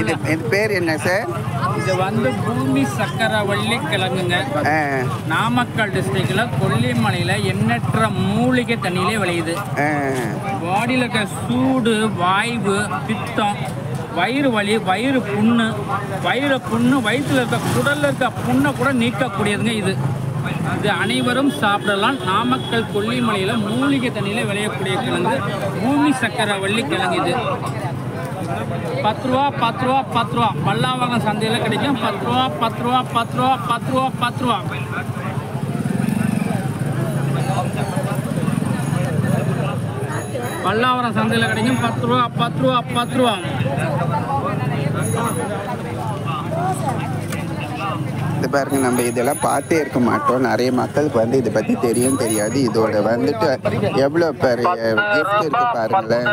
இது இது பேர் என்ன சார்? இது வந்து பூமி சக்கரவள்ளி கிழங்குங்க நாமக்கல் டிஸ்ட்ரிக்ட்ல கொல்லிமலையில எண்ணற்ற மூலிகை தண்ணியிலே விளையுது. பாடியில் இருக்க சூடு வாய்வு பித்தம் வயிறு வலி வயிறு புண்ணு வயிறு புண்ணு வயிற்றுல இருக்க குடல்ல இருக்க புண்ணை கூட நீக்கக்கூடியதுங்க இது. இது அனைவரும் சாப்பிடலாம். நாமக்கல் கொல்லிமலையில மூலிகை தண்ணியில விளையக்கூடிய கிழங்கு. பூமி சக்கரவள்ளி கிழங்கு இது. பத்து ரூபா பத்து ரூபா பத்து ரூபா பல்லாவரம் சந்தையில் கிடைக்கும். பத்து ரூபா பத்து ரூபா பத்து ரூபா பத்து ரூபா பத்து ரூபா பல்லாவரம் சந்தையில் கிடைக்கும். பத்து ரூபா பத்து ரூபா பத்து ரூபா இது பாருங்க நம்ம இதெல்லாம் பார்த்தே இருக்க மாட்டோம். நிறைய மக்களுக்கு வந்து இதை பற்றி தெரியும் தெரியாது. இதோட வந்துட்டு எவ்வளோ பெரிய கிஃப்ட் இருக்கு பாருங்களேன்.